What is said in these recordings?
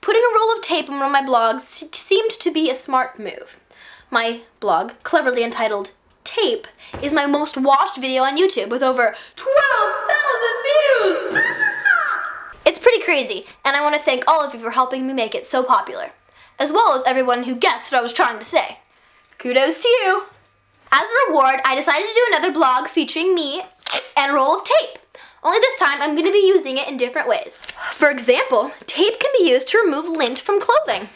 putting a roll of tape on one of my blogs seemed to be a smart move. My blog, cleverly entitled Tape, is my most watched video on YouTube with over 12,000 views! It's pretty crazy, and I want to thank all of you for helping me make it so popular, as well as everyone who guessed what I was trying to say. Kudos to you! As a reward, I decided to do another blog featuring me and a roll of tape. Only this time, I'm going to be using it in different ways. For example, tape can be used to remove lint from clothing.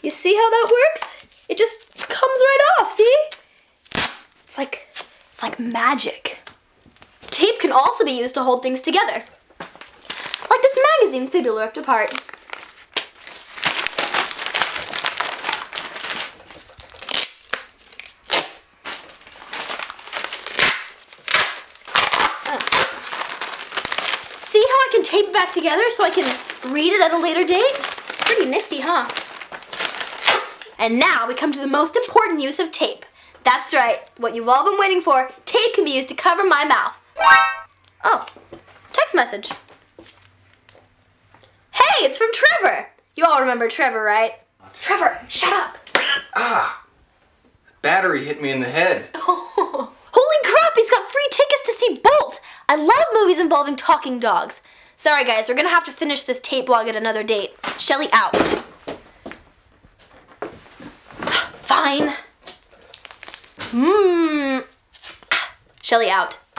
You see how that works? It just comes right off, see? It's like, it's like magic. Tape can also be used to hold things together. Like this magazine fibula ripped apart. See how I can tape it back together so I can read it at a later date? Pretty nifty, huh? And now we come to the most important use of tape. That's right, what you've all been waiting for. Tape can be used to cover my mouth. Oh, text message. Hey, it's from Trevor. You all remember Trevor, right? Trevor, shut up. Ah! Battery hit me in the head. Holy I love movies involving talking dogs. Sorry guys, we're gonna have to finish this tape blog at another date. Shelly out. Fine. Mmm. Shelly out.